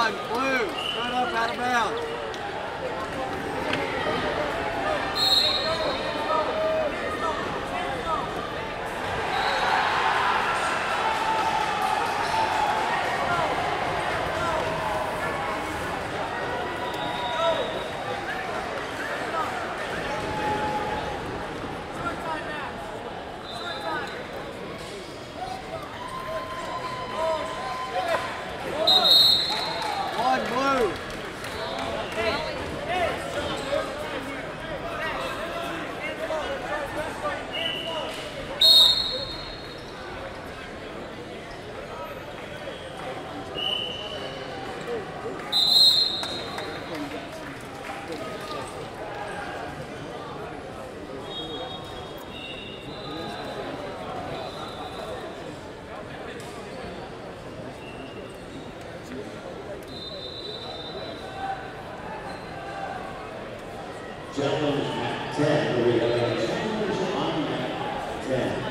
on, blue, run up out of bounds. Gentlemen's mat 10, the relay. Gentlemen's on mat 10.